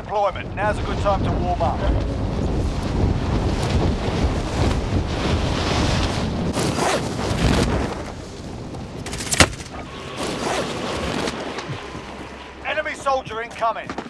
deployment, now's a good time to warm up. Enemy soldier incoming.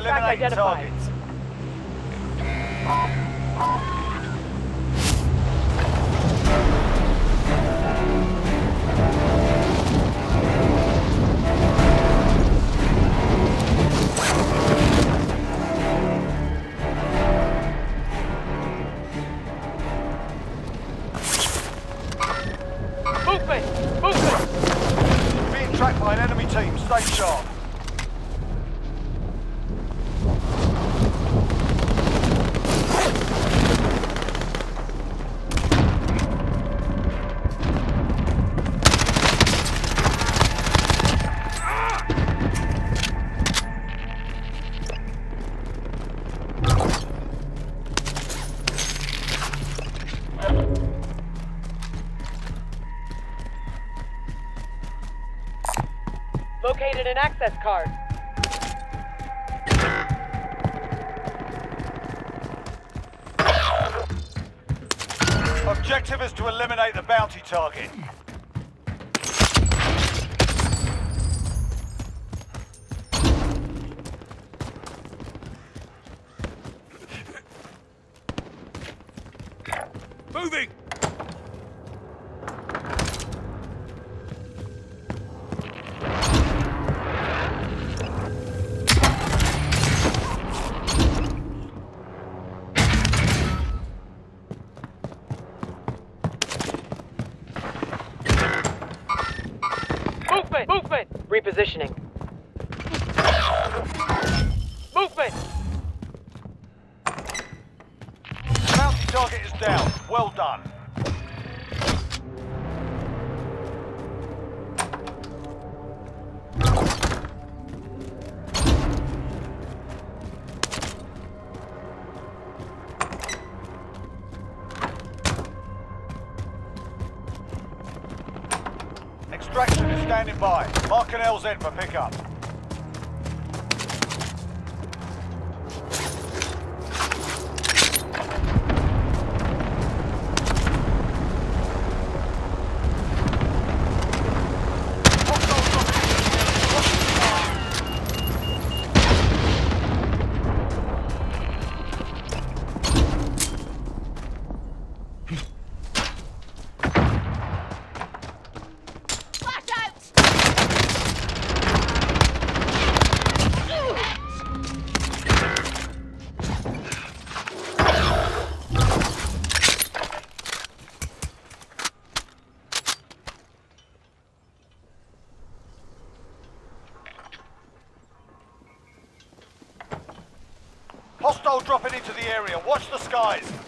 Looting, Bounty or contract identified. An LZ for pickup. Watch the skies.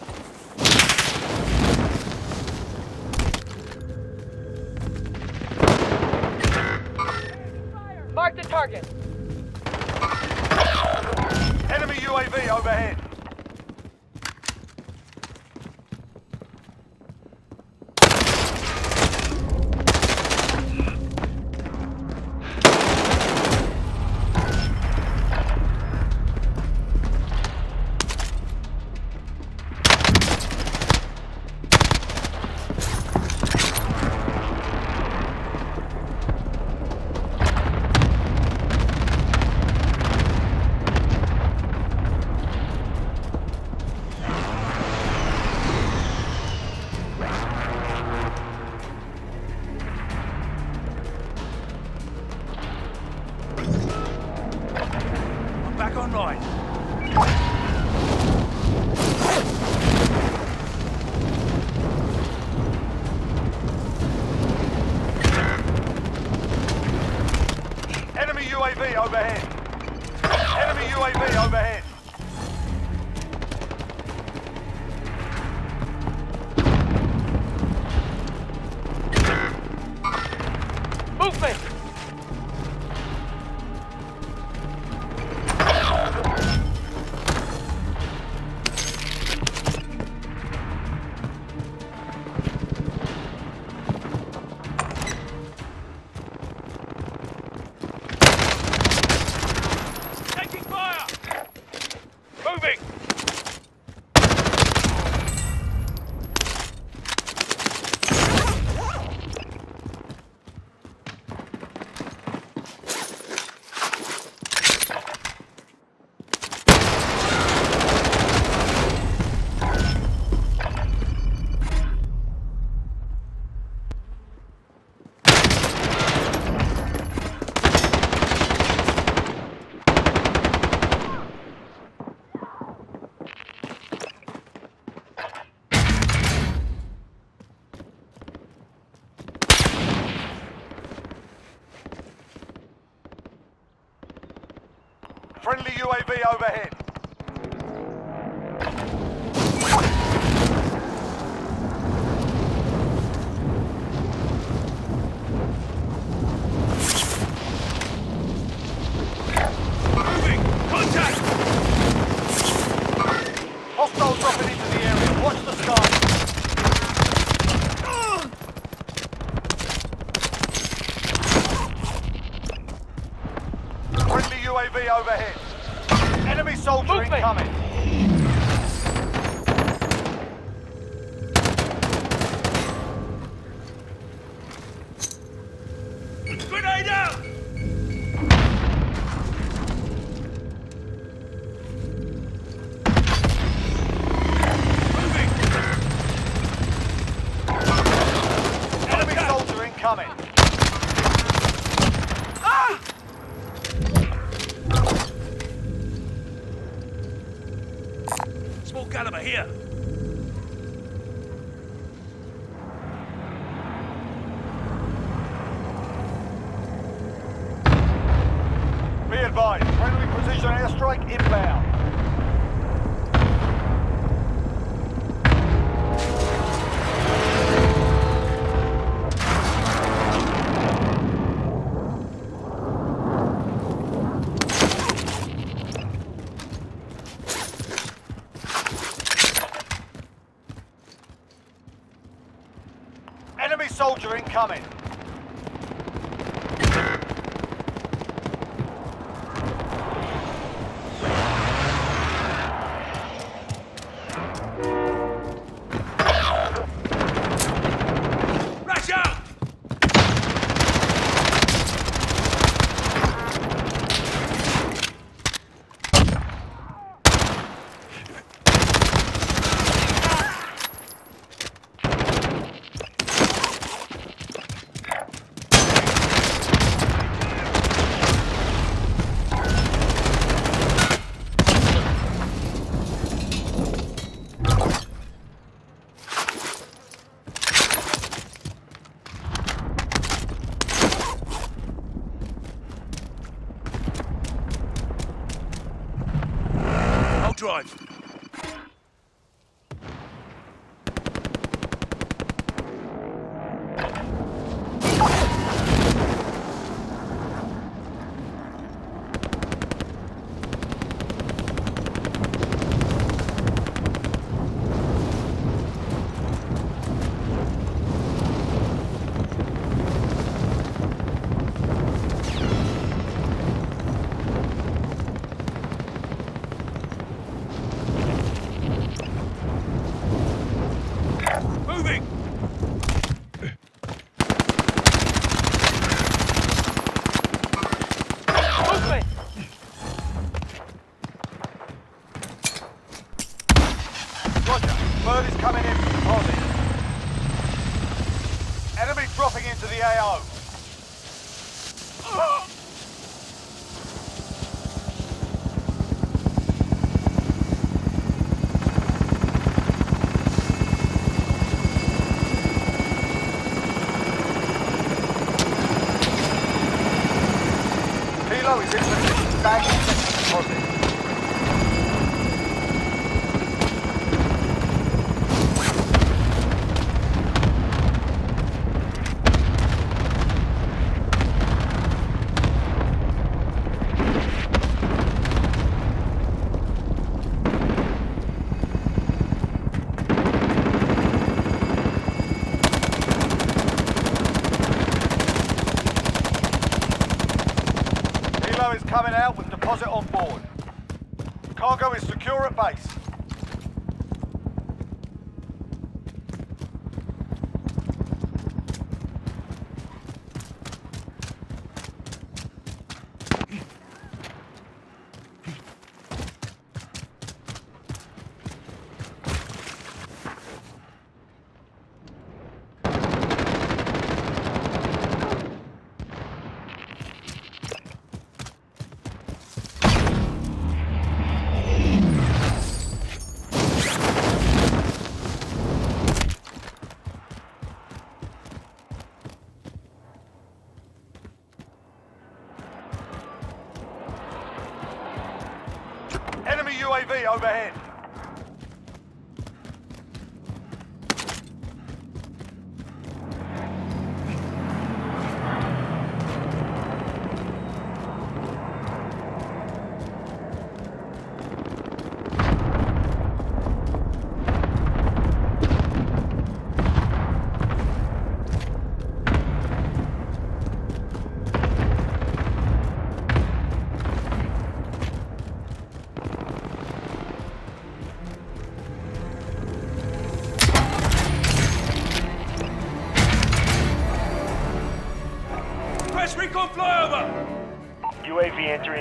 Overhead. Soldier incoming.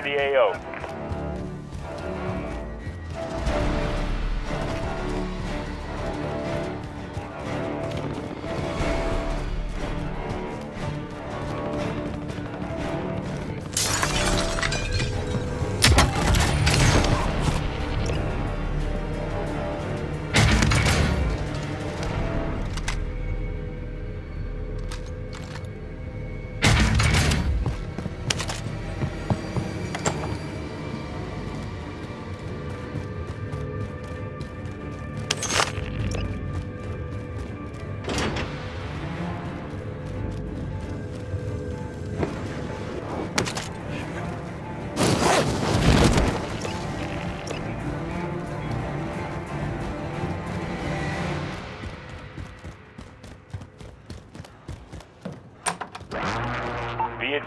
the AO.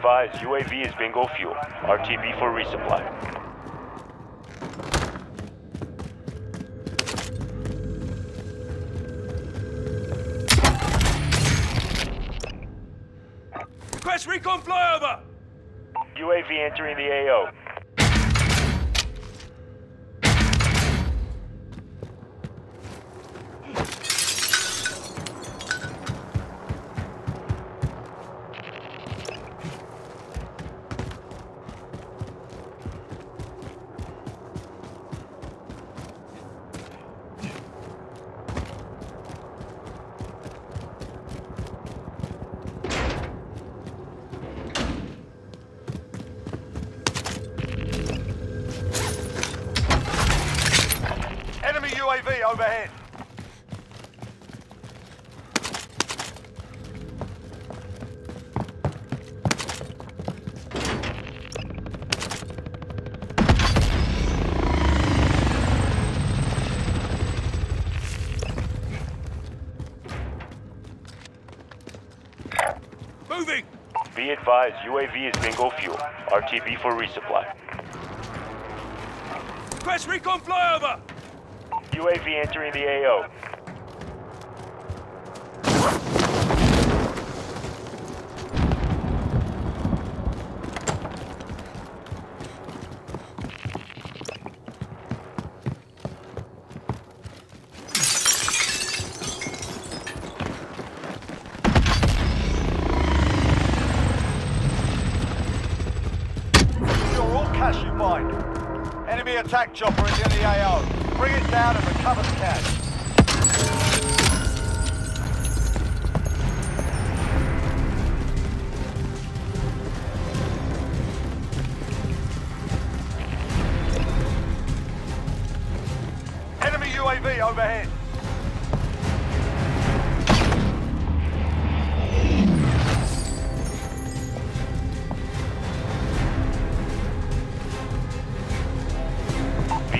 advised, UAV is bingo fuel. RTB for resupply. Request recon flyover! UAV entering the AO. UAV is bingo fuel. RTB for resupply. Request recon flyover! UAV entering the AO.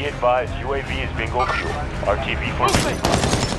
Be advised, UAV is bingo fuel. RTB for me.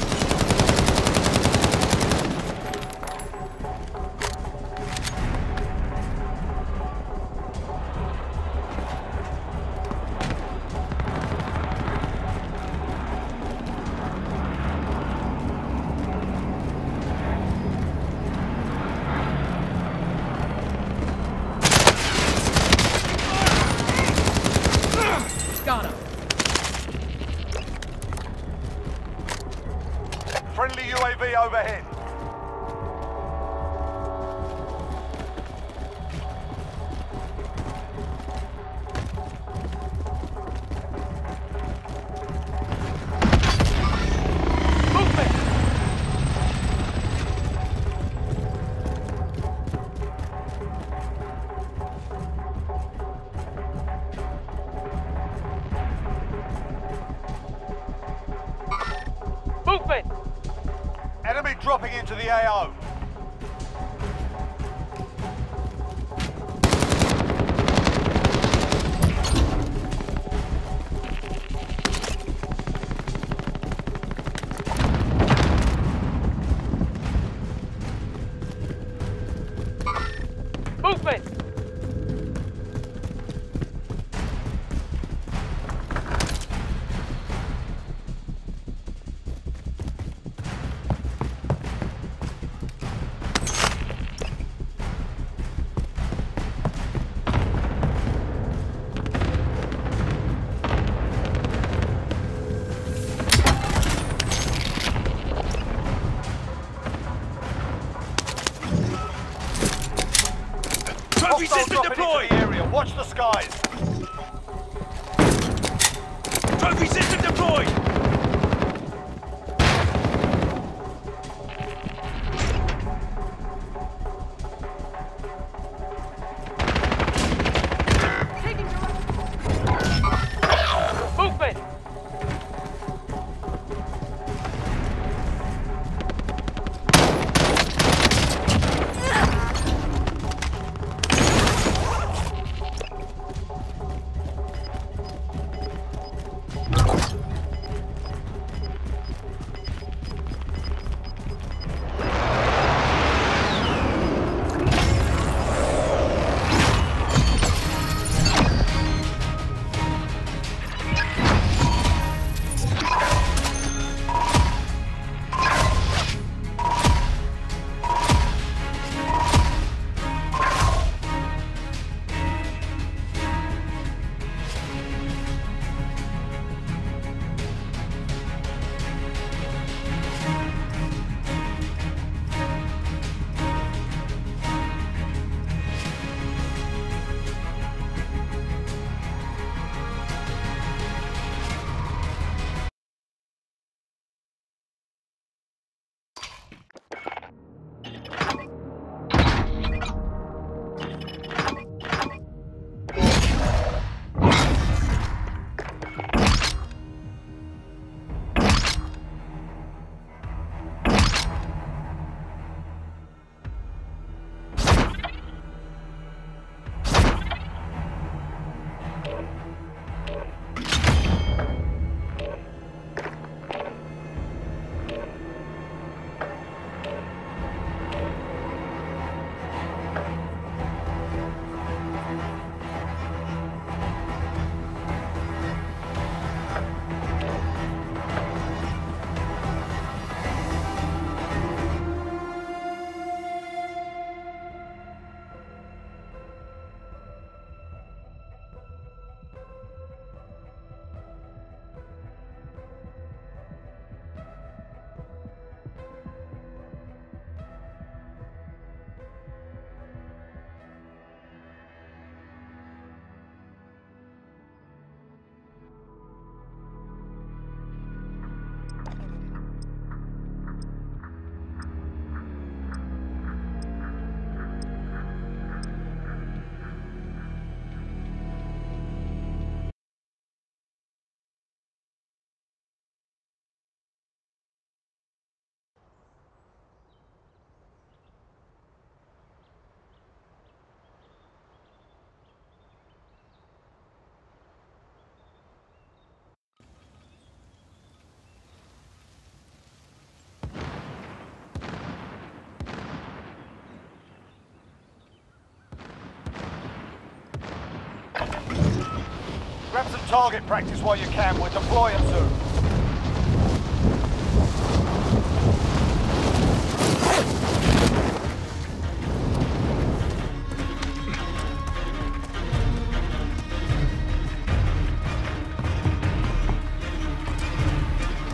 Target practice while you can. We're deploying soon.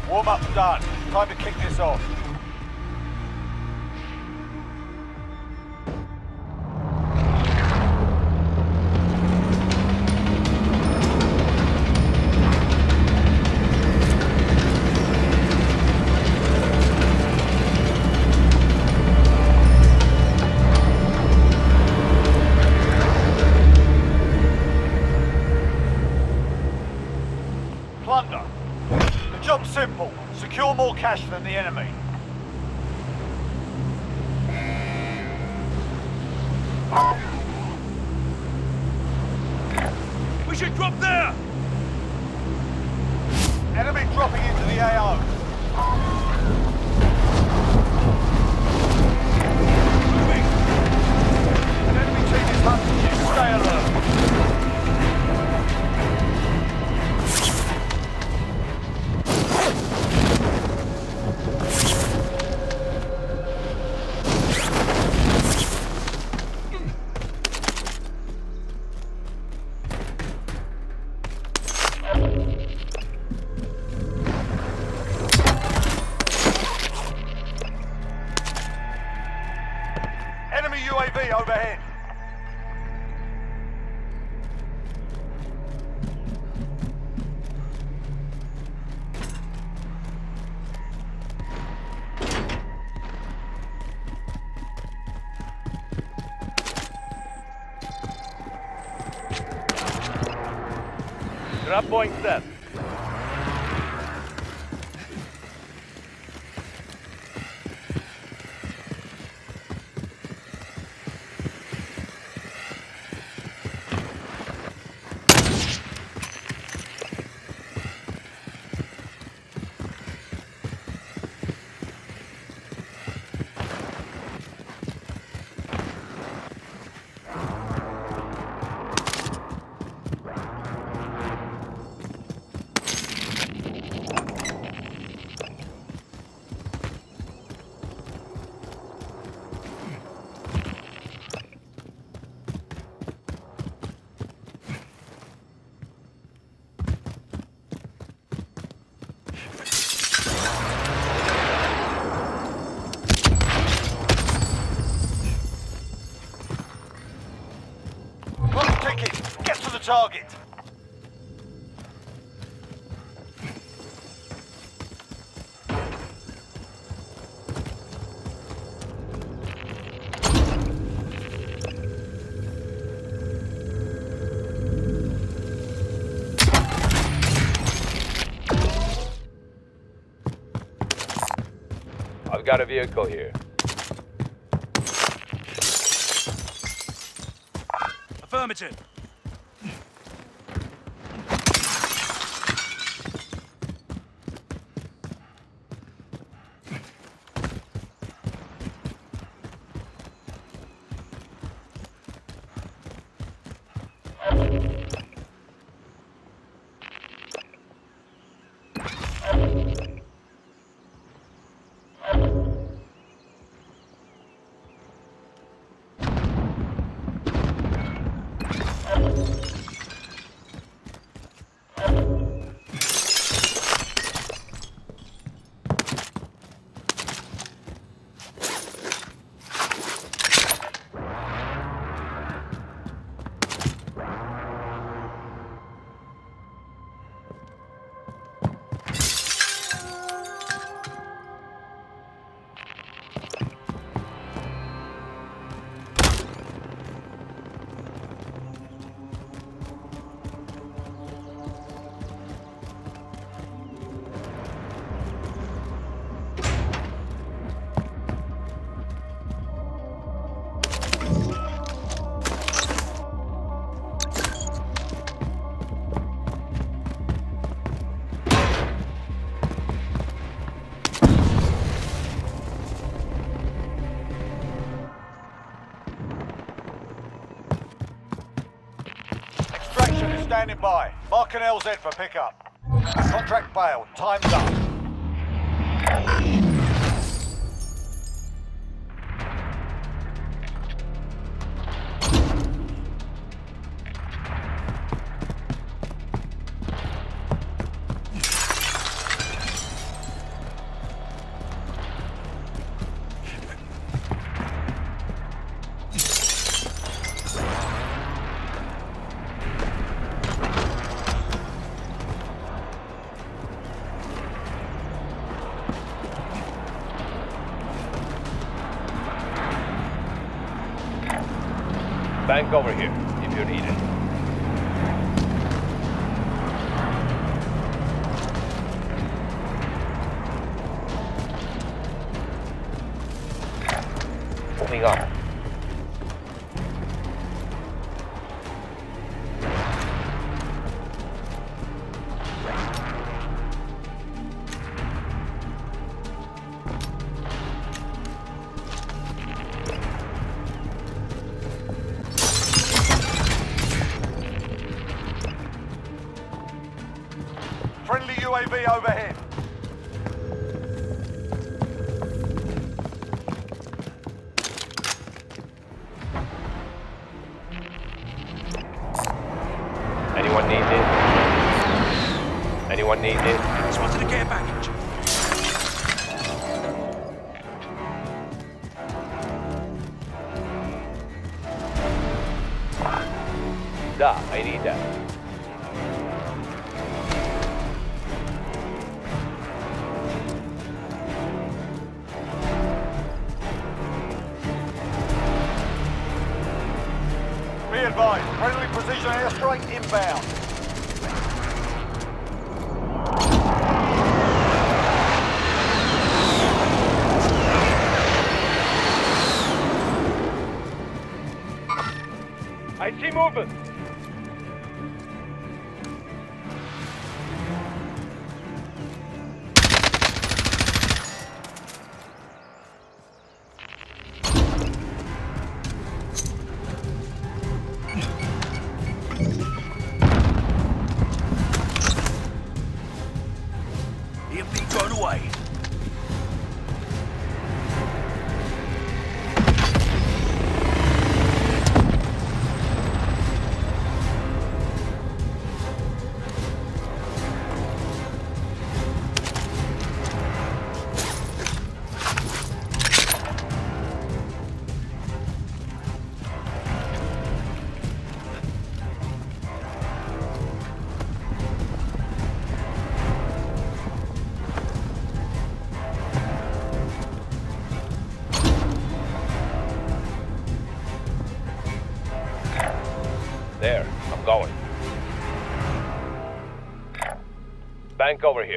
Warm-up's done. Time to kick this off. Cash than the enemy. Já põe, Sam. Got a vehicle here. standing by. Mark an LZ for pickup. Contract bail. Time's up. over here.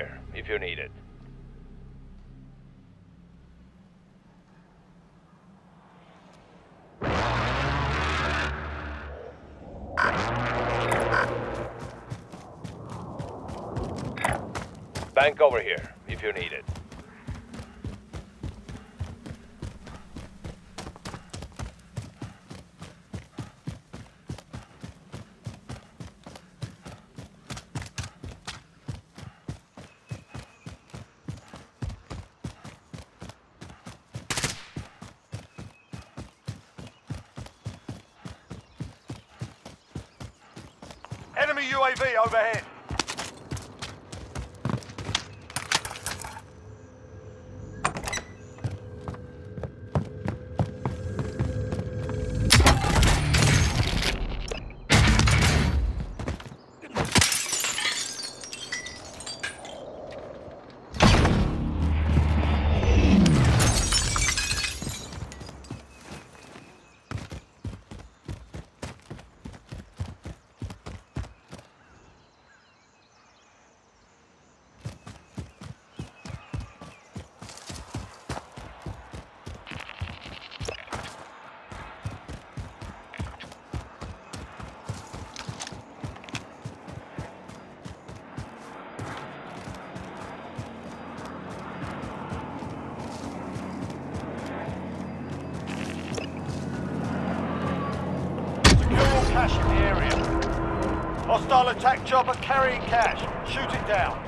Hostile attack chopper carrying cash. Shoot it down.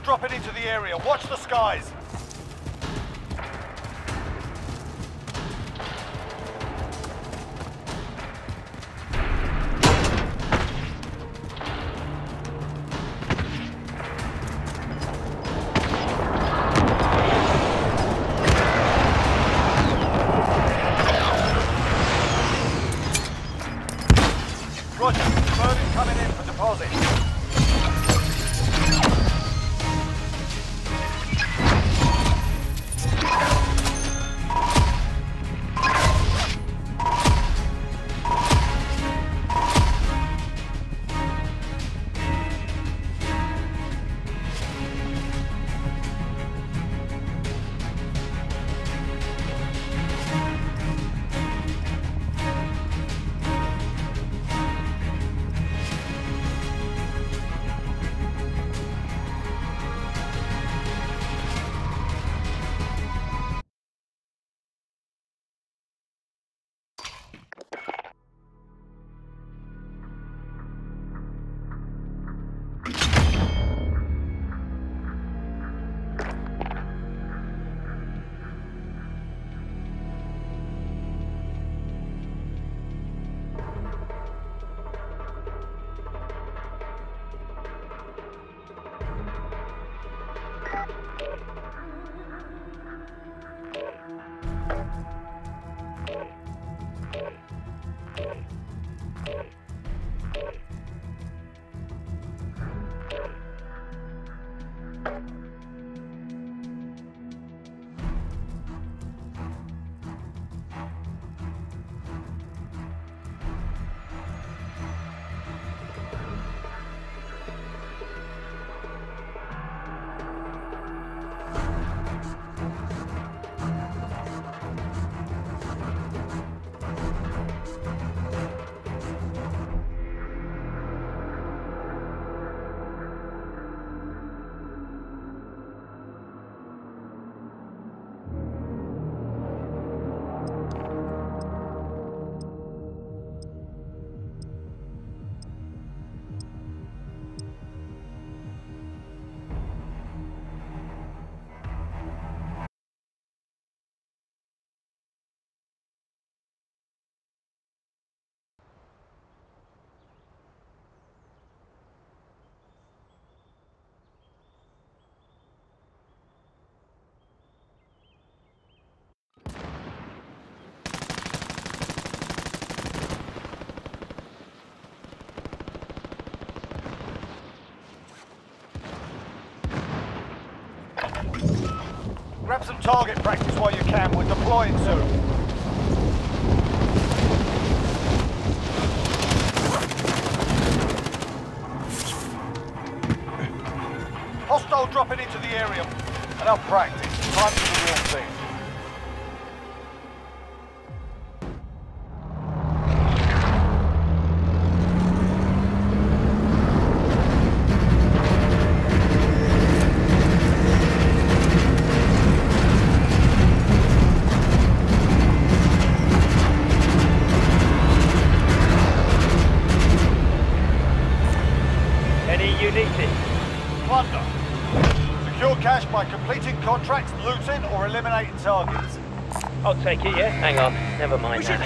drop it into the area. Watch the skies. some target practice while you can. We're deploying soon. Hostile dropping into the area. Enough practice. Time to Never mind that.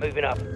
moving up.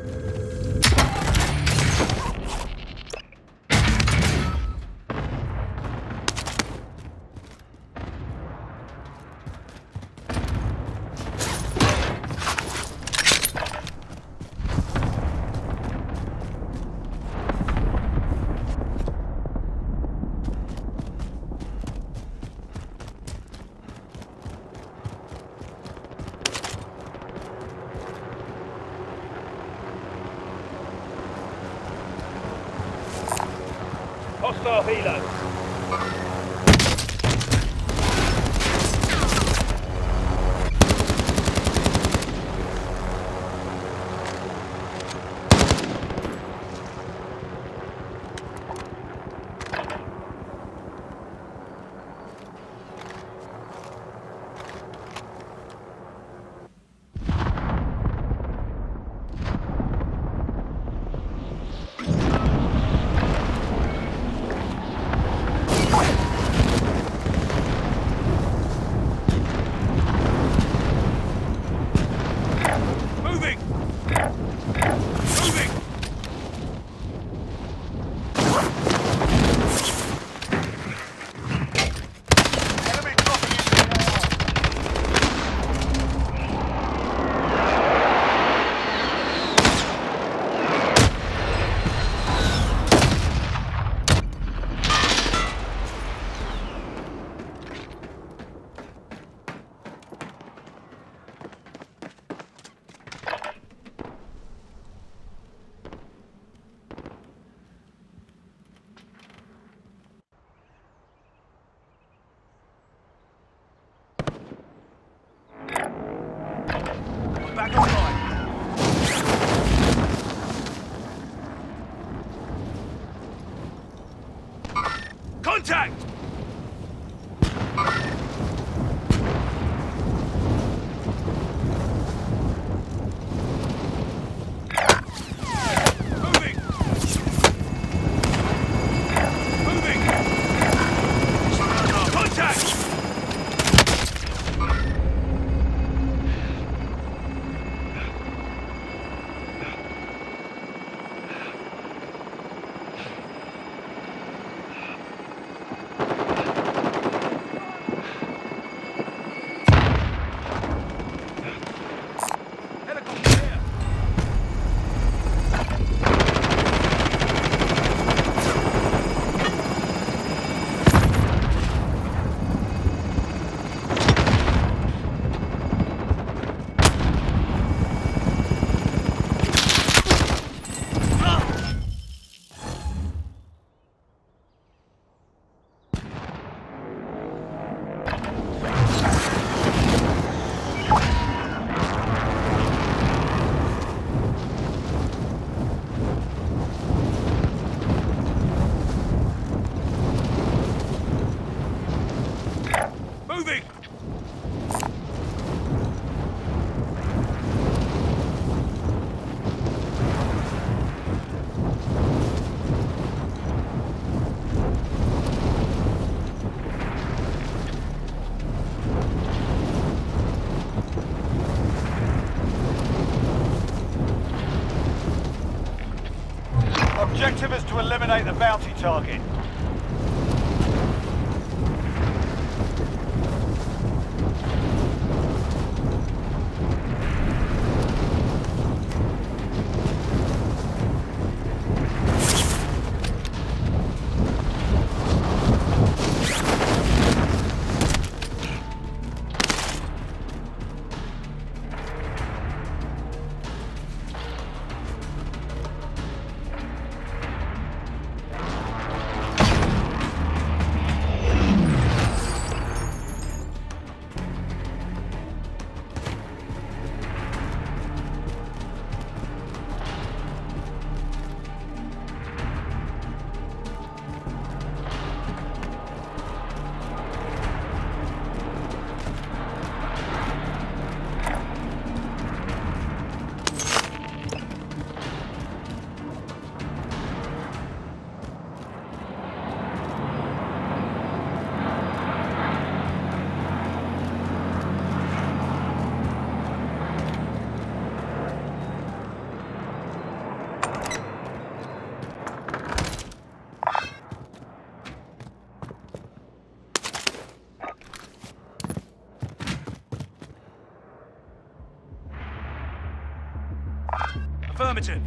Affirmative.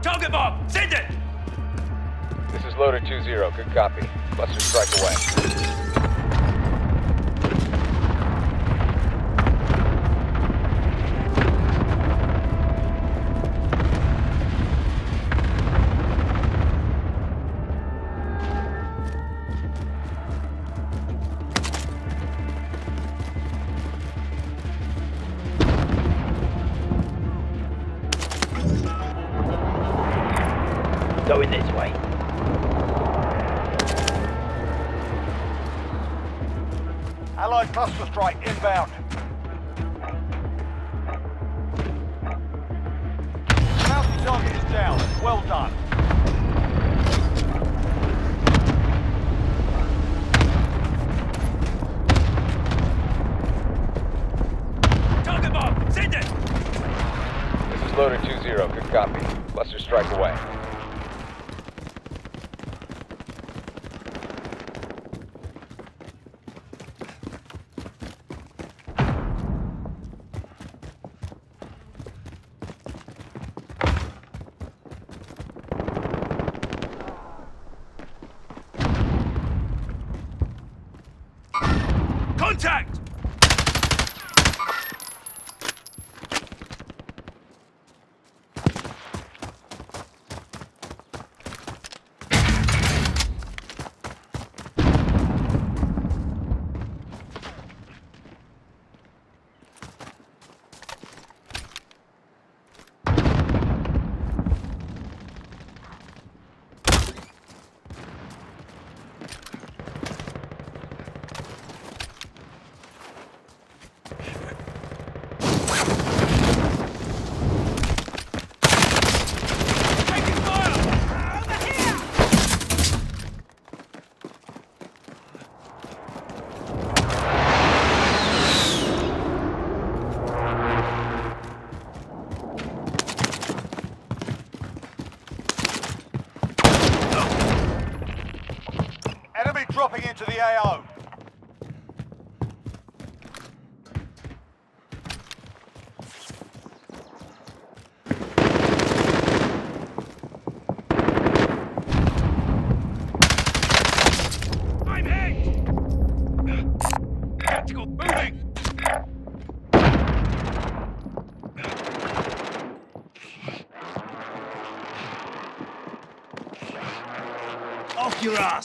Target bomb! Send it! This is loader 2-0. Good copy. Buster strike.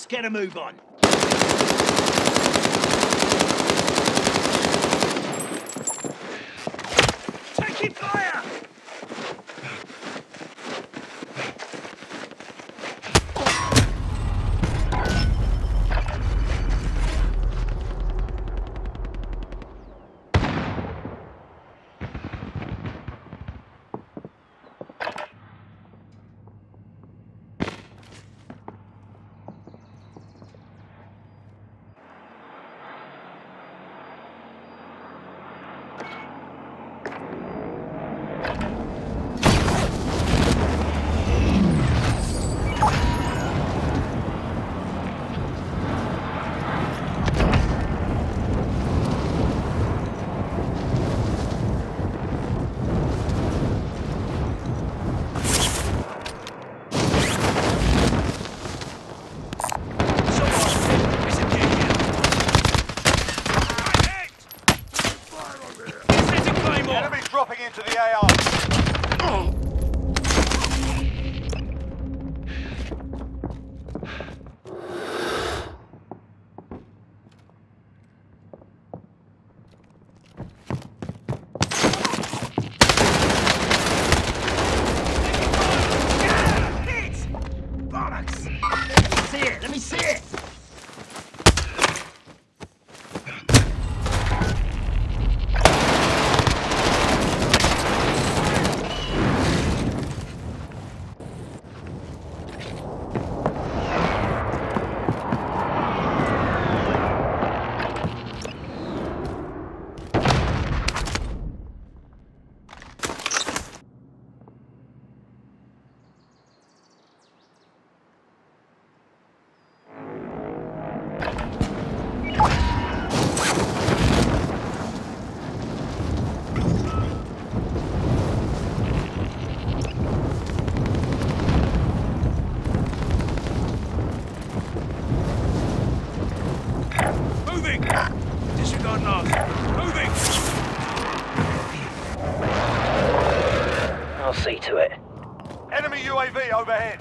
get a move on. Moving! I'll see to it. Enemy UAV overhead.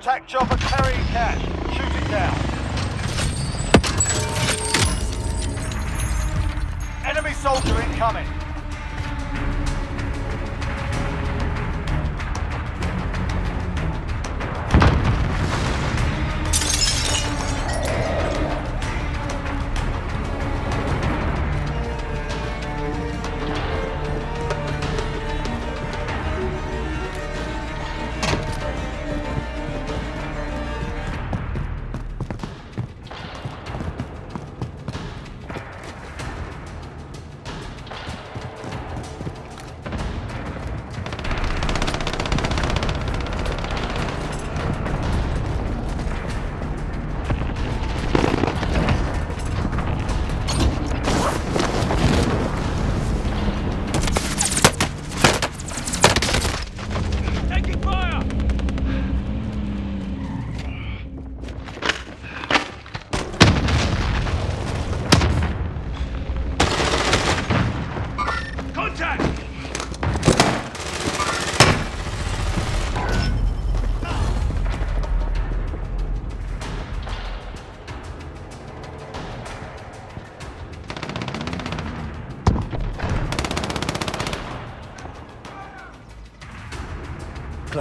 attack chopper carrying cash. Shoot it down. Enemy soldier incoming.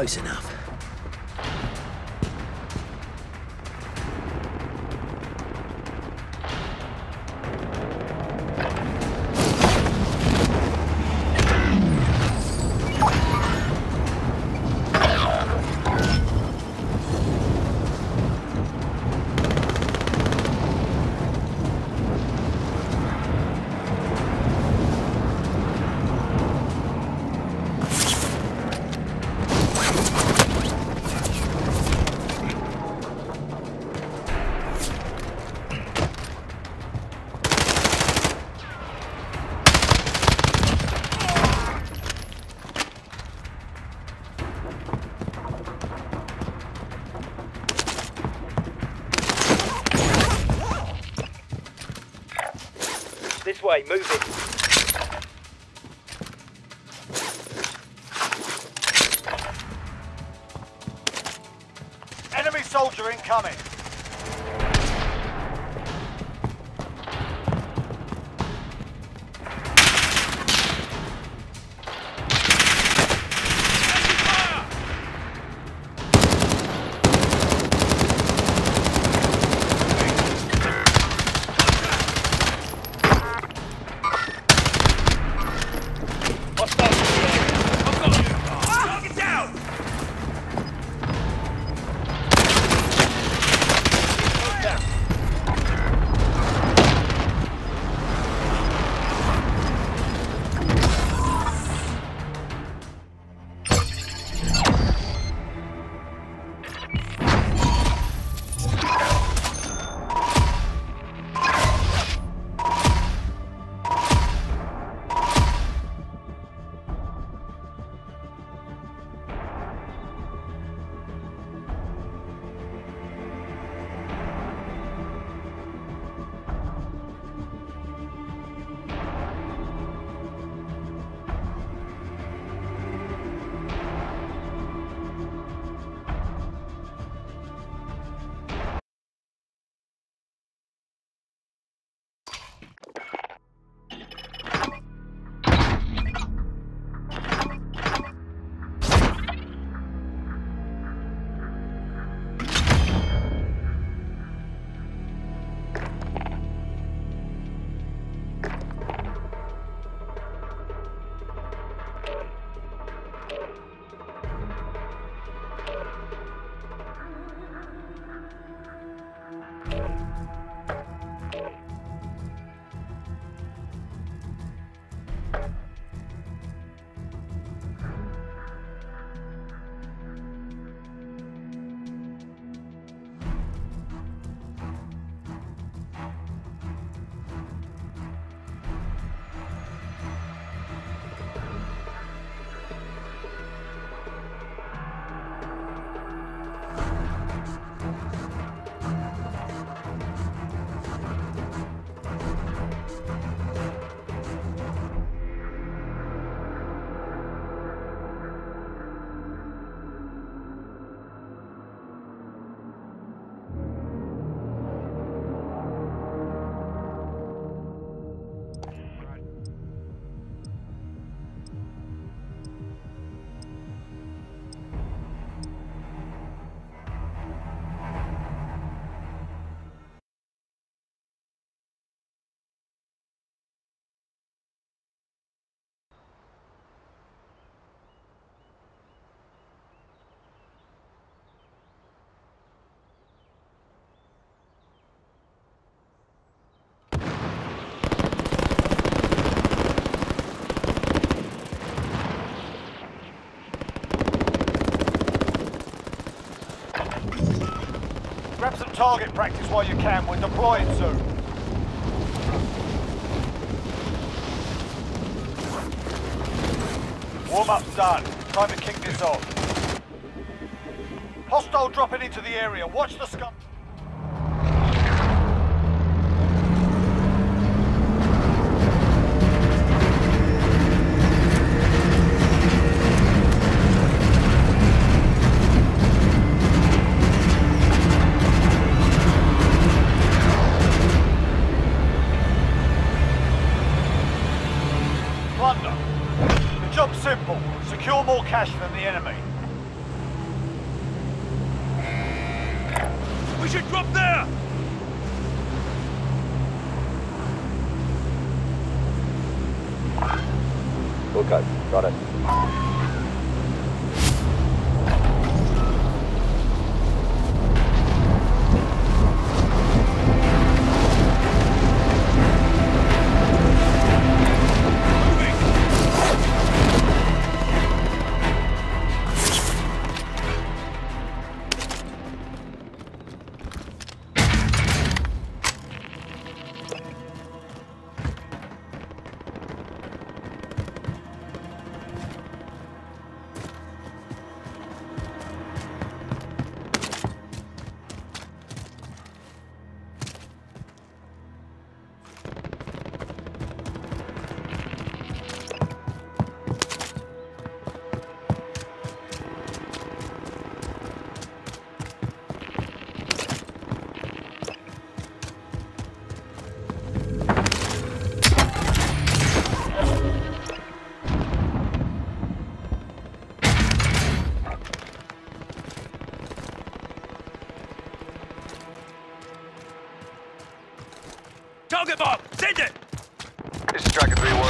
Close enough. This way, move it. Enemy soldier incoming. Target practice while you can. We're deploying soon. Warm-up's done. Time to kick this off. Hostile dropping into the area. Watch the scum.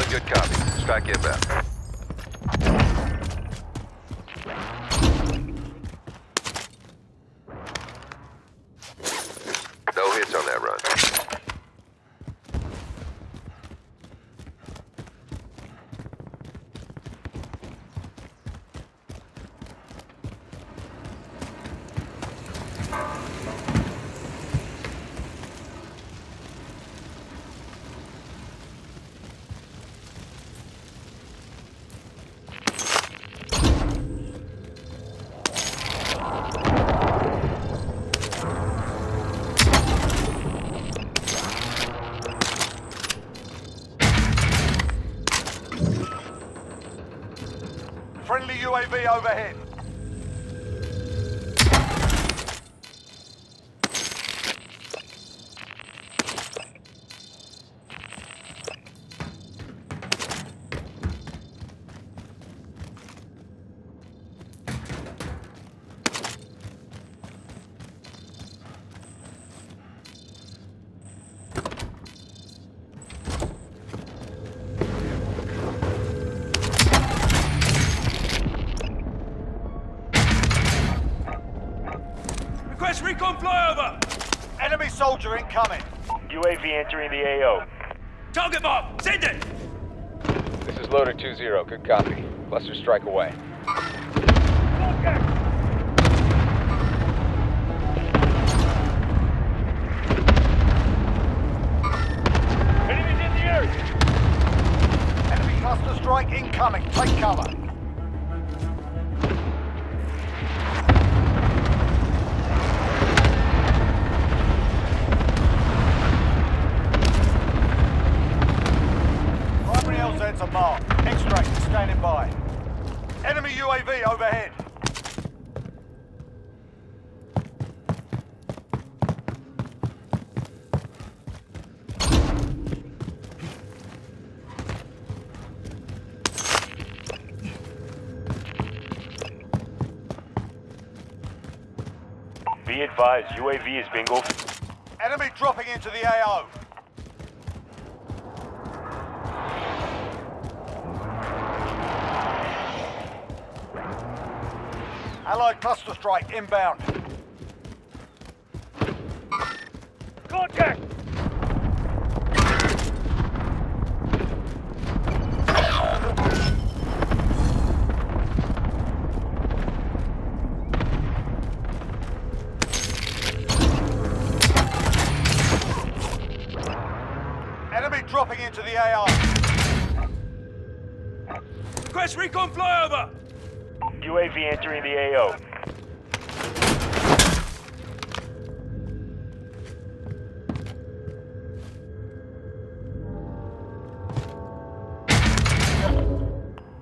Good copy. Strike inbound. No hits on that run. Friendly UAV overhead. Entering the AO. Target bomb! Send it! This is Loader 2-0, good copy. Cluster strike away. UAV is bingo. Enemy dropping into the AO. Allied cluster strike inbound.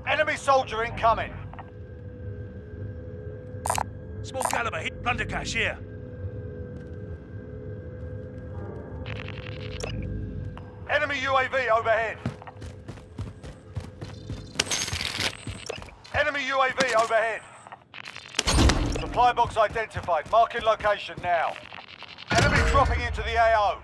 Enemy soldier incoming. Small caliber, hit plunder cache here. Enemy UAV overhead. Enemy UAV overhead. Supply box identified. Marking location now. Enemy dropping into the AO.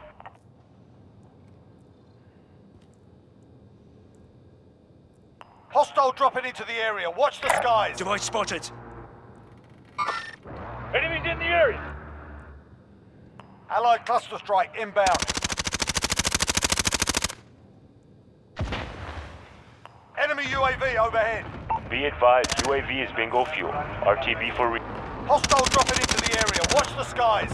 Hostile dropping into the area. Watch the skies. Device spotted. Enemies in the area. Allied cluster strike inbound. Enemy UAV overhead. Be advised, UAV is bingo fuel. RTB for re- Hostile dropping into the area. Watch the skies.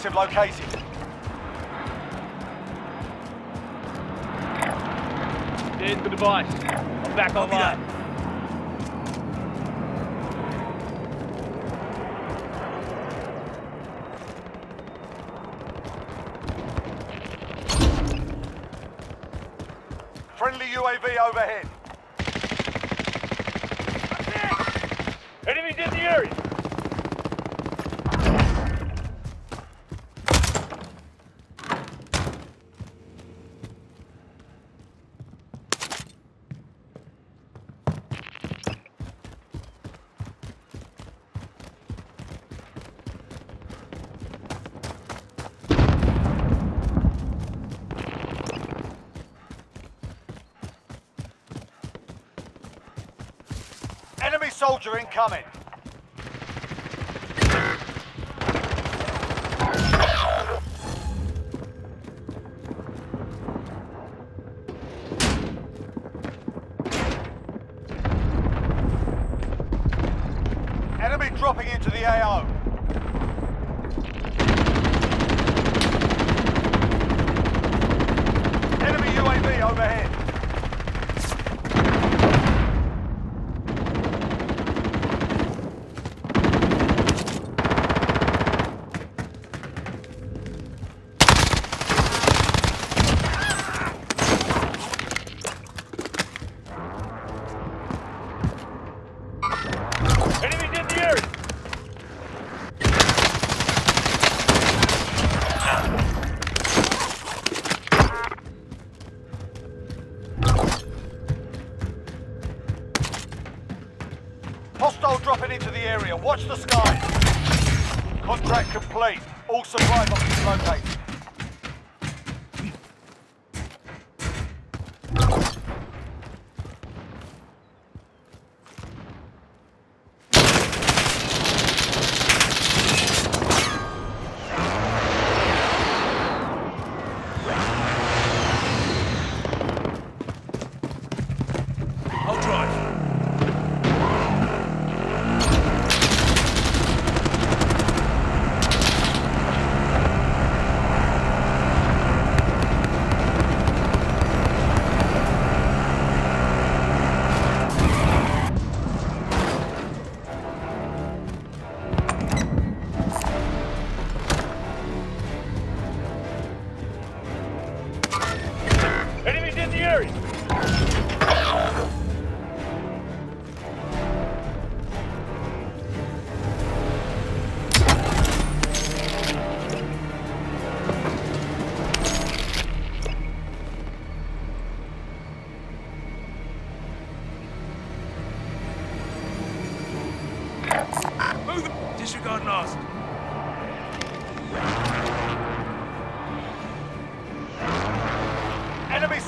Objective located. There's the device. I'm back Copy that. online. Friendly UAV overhead. Enemies in the area. Enemy soldier incoming.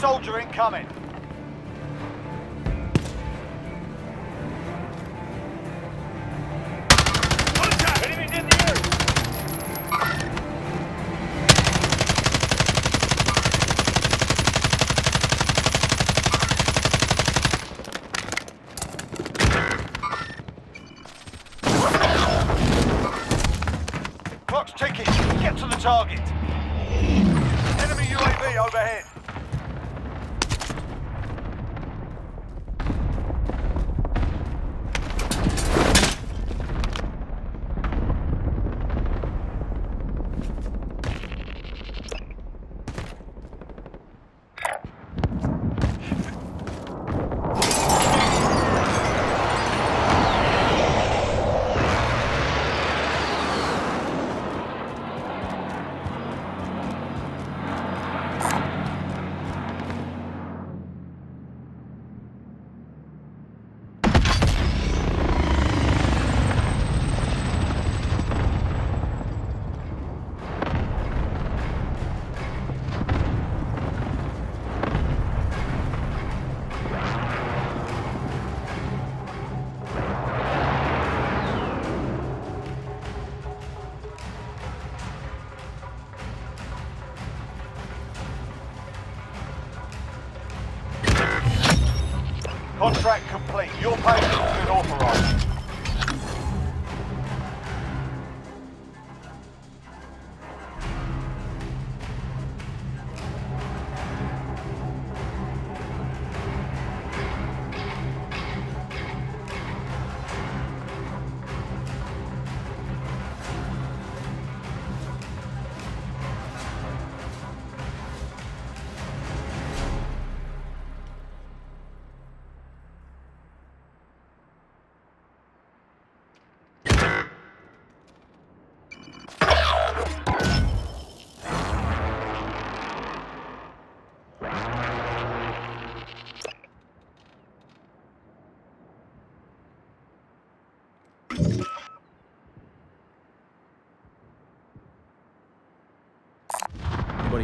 soldier incoming.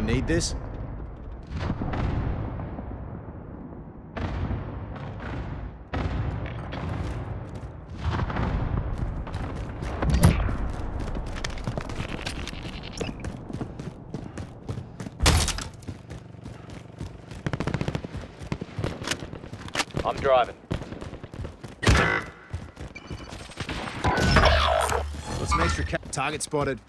really need this? I'm driving. Let's make sure target spotted.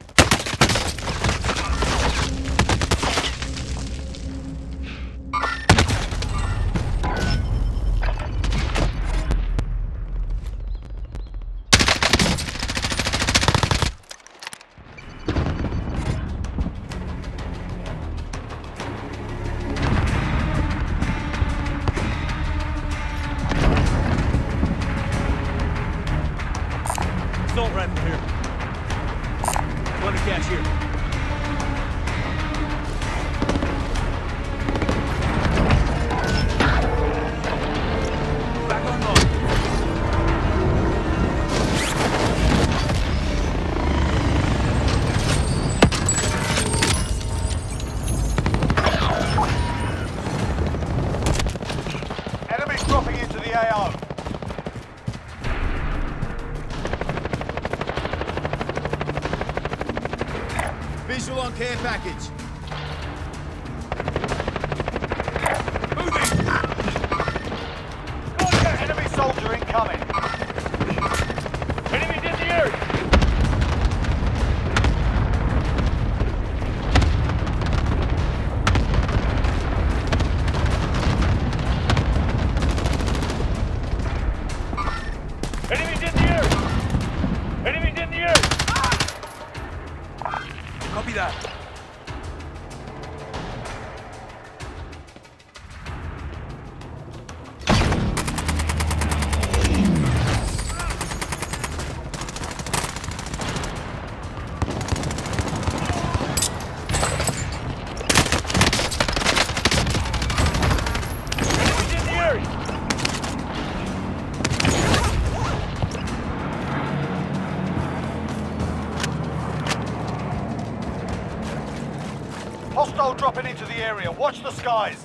Area. Watch the skies.